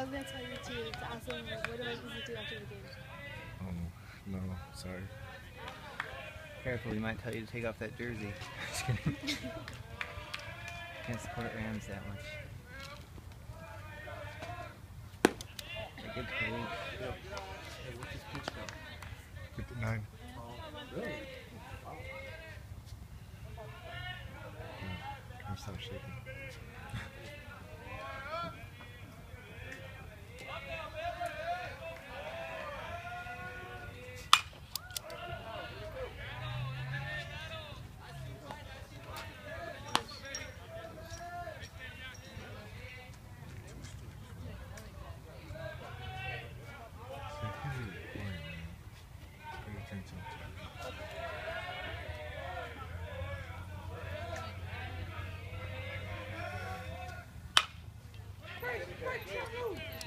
I was gonna tell you to, to ask him what do I usually do after the game. Oh, no, sorry. Careful, he might tell you to take off that jersey. Just kidding. Can't support Rams that much. A good coach. Hey, what's this pitch go? 59. Really? I'm stop shaking. See, I can't really play, man. Pay attention to Break, break, break,